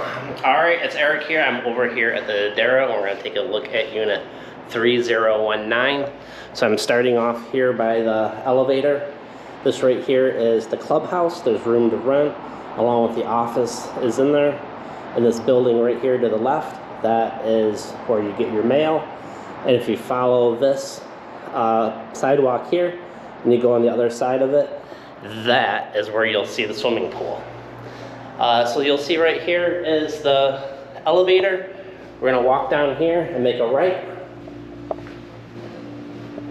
All right, it's Eric here. I'm over here at Aderra, and we're gonna take a look at unit 3019. So I'm starting off here by the elevator. This right here is the clubhouse. There's room to rent, along with the office is in there. And this building right here to the left, that is where you get your mail. And if you follow this uh, sidewalk here, and you go on the other side of it, that is where you'll see the swimming pool. Uh, so you'll see right here is the elevator. We're gonna walk down here and make a right.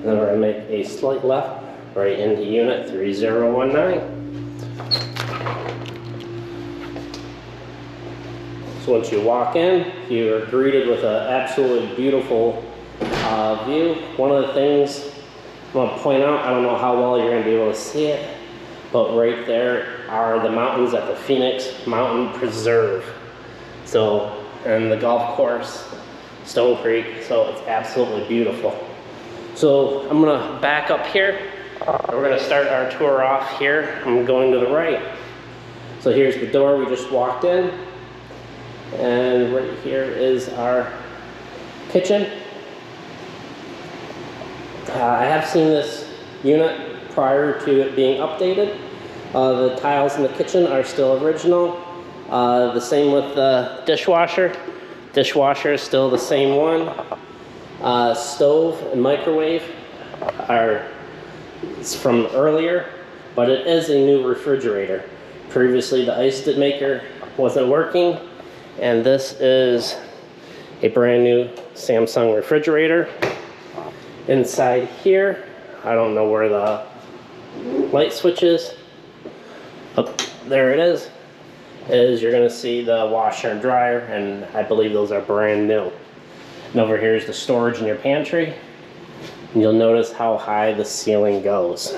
Then we're gonna make a slight left right into unit 3019. So once you walk in, you are greeted with an absolutely beautiful uh, view. One of the things I want to point out, I don't know how well you're going to be able to see it, but right there are the mountains at the Phoenix Mountain Preserve. So, and the golf course, Stone Creek, so it's absolutely beautiful. So I'm gonna back up here. We're gonna start our tour off here. I'm going to the right. So here's the door we just walked in. And right here is our kitchen. Uh, I have seen this unit prior to it being updated. Uh, the tiles in the kitchen are still original. Uh, the same with the dishwasher. Dishwasher is still the same one. Uh, stove and microwave are from earlier, but it is a new refrigerator. Previously, the ice maker wasn't working, and this is a brand new Samsung refrigerator. Inside here, I don't know where the light switch is. Oh, there it is. Is you're gonna see the washer and dryer, and I believe those are brand new. And over here is the storage in your pantry. And you'll notice how high the ceiling goes.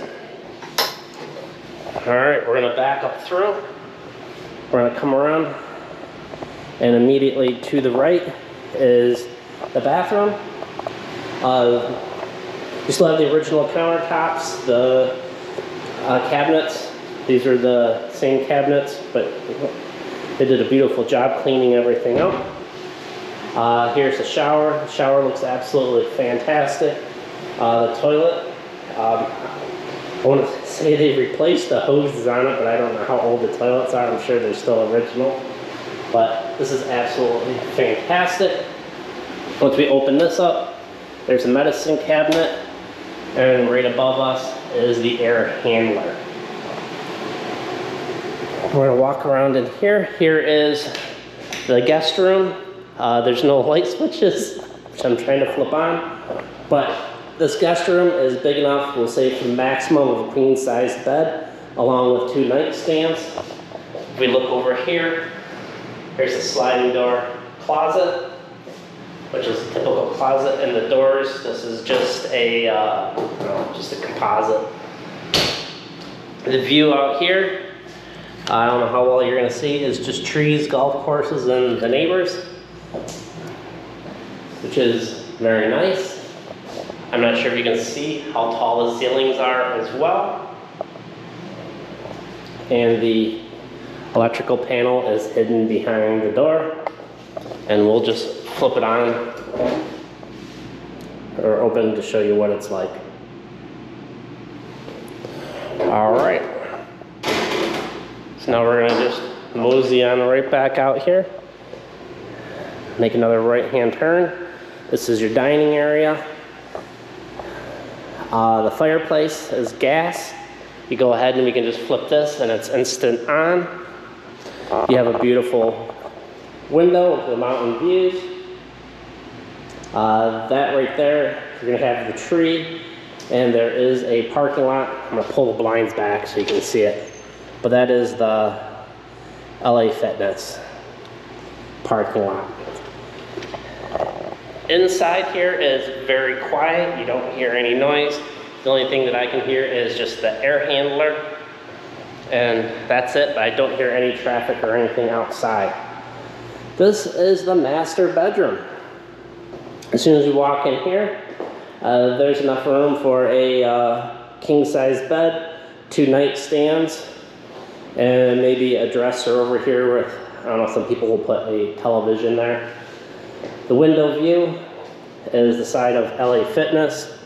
All right, we're gonna back up through. We're gonna come around, and immediately to the right is the bathroom. Uh, you still have the original countertops, the uh, cabinets. These are the same cabinets, but they did a beautiful job cleaning everything up. Uh, here's the shower. The shower looks absolutely fantastic. Uh, the toilet, um, I want to say they replaced the hoses on it, but I don't know how old the toilets are. I'm sure they're still original. But this is absolutely fantastic. Once we open this up, there's a medicine cabinet, and right above us is the air handler. We're gonna walk around in here. Here is the guest room. Uh, there's no light switches, which I'm trying to flip on, but this guest room is big enough, we'll say for the maximum of a queen size bed, along with two nightstands. If we look over here, here's the sliding door closet, which is a typical closet in the doors. This is just a, uh, just a composite. The view out here, I don't know how well you're gonna see, is just trees, golf courses, and the neighbors, which is very nice. I'm not sure if you can see how tall the ceilings are as well. And the electrical panel is hidden behind the door. And we'll just flip it on or open to show you what it's like. All right. So now we're gonna just mosey on right back out here. Make another right-hand turn. This is your dining area. Uh, the fireplace is gas. You go ahead and we can just flip this and it's instant on. You have a beautiful window with the mountain views. Uh, that right there, you're gonna have the tree and there is a parking lot. I'm gonna pull the blinds back so you can see it. But that is the LA Fitness parking lot. Inside here is very quiet. You don't hear any noise. The only thing that I can hear is just the air handler. And that's it. I don't hear any traffic or anything outside. This is the master bedroom. As soon as you walk in here, uh, there's enough room for a uh, king size bed, two nightstands, And maybe a dresser over here with, I don't know, some people will put a television there. The window view is the side of LA Fitness.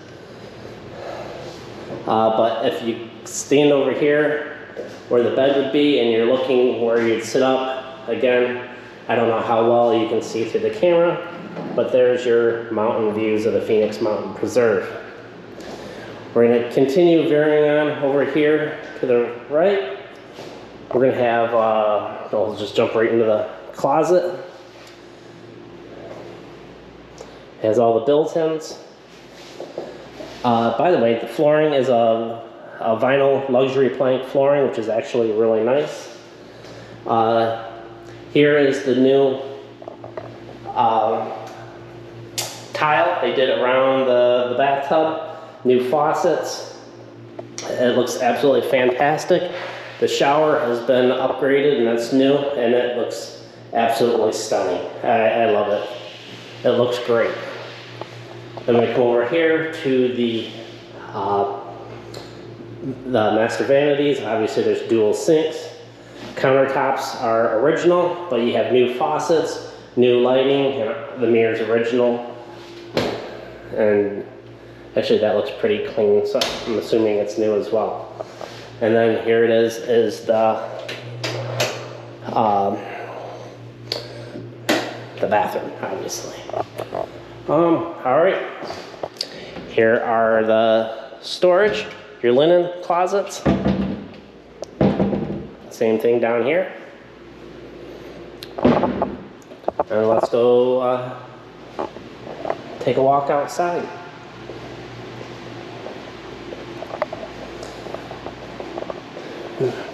Uh, but if you stand over here where the bed would be and you're looking where you'd sit up, again, I don't know how well you can see through the camera, but there's your mountain views of the Phoenix Mountain Preserve. We're gonna continue veering on over here to the right. We're gonna have, uh, I'll just jump right into the closet. Has all the built-ins. Uh, by the way, the flooring is a, a, vinyl luxury plank flooring, which is actually really nice. Uh, here is the new um, tile they did around the, the bathtub. New faucets. It looks absolutely fantastic. The shower has been upgraded and that's new and it looks absolutely stunning. I, I love it. It looks great. Then we come over here to the uh, the master vanities. Obviously there's dual sinks. Countertops are original, but you have new faucets, new lighting, and the mirror's original. And actually that looks pretty clean, so I'm assuming it's new as well. And then here it is, is the um, the bathroom, obviously. Um, all right. Here are the storage, your linen closets. Same thing down here. And let's go uh, take a walk outside.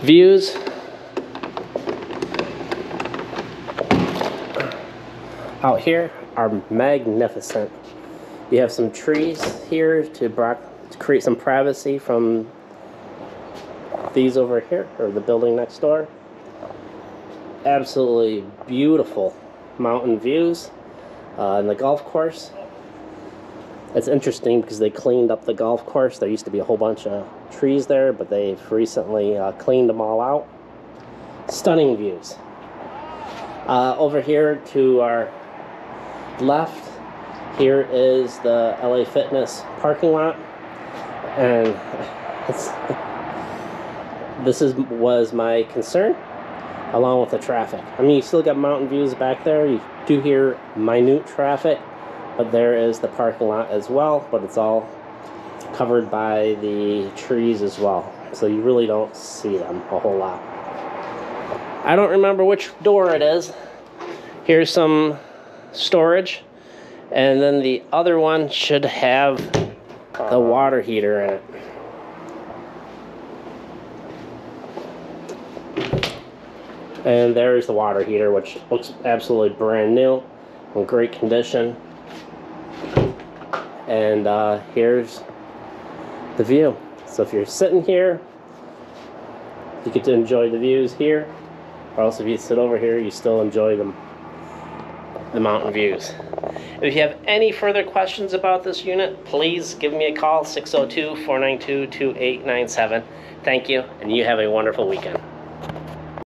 Views. Out here are magnificent. You have some trees here to, to create some privacy from these over here, or the building next door. Absolutely beautiful mountain views uh, and the golf course. It's interesting because they cleaned up the golf course. There used to be a whole bunch of trees there, but they've recently uh, cleaned them all out. Stunning views. Uh, over here to our left, here is the LA Fitness parking lot. And this is was my concern along with the traffic. I mean, you still got mountain views back there. You do hear minute traffic, but there is the parking lot as well, but it's all covered by the trees as well. So you really don't see them a whole lot. I don't remember which door it is. Here's some storage. And then the other one should have the uh-huh. water heater in it. And there's the water heater, which looks absolutely brand new, in great condition. And uh, here's the view. So if you're sitting here, you get to enjoy the views here. Or else if you sit over here, you still enjoy them, the mountain views. If you have any further questions about this unit, please give me a call, 602-492-2897. Thank you, and you have a wonderful weekend.